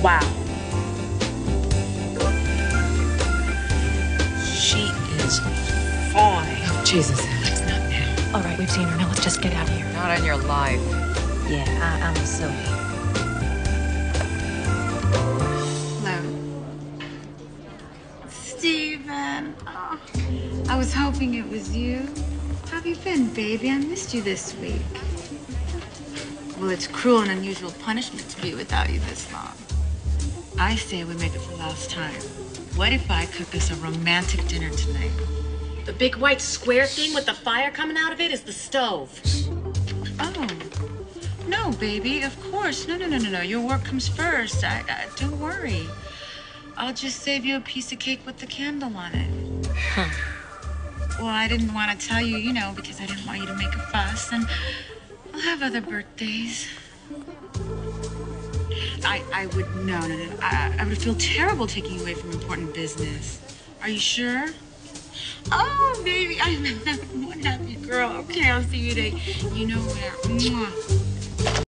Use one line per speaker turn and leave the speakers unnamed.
Wow. She is fine.
Oh, Jesus. Let's not now.
All right, we've seen her. Now let's just get out of here.
Not on your life.
Yeah, I, I'm so.
Hello. Steven. Oh, I was hoping it was you. How have you been, baby? I missed you this week. Well, it's cruel and unusual punishment to be without you this long. I say we make it the last time. What if I cook us a romantic dinner tonight?
The big white square thing with the fire coming out of it is the stove.
Oh. No, baby, of course. No, no, no, no, no. Your work comes first. I, I, don't worry. I'll just save you a piece of cake with the candle on it. Well, I didn't want to tell you, you know, because I didn't want you to make a fuss. And I'll have other birthdays. I, I would, no, no, no. I, I would feel terrible taking you away from important business. Are you sure? Oh, baby, I'm one happy girl. Okay, I'll see you today. You know where. Mwah.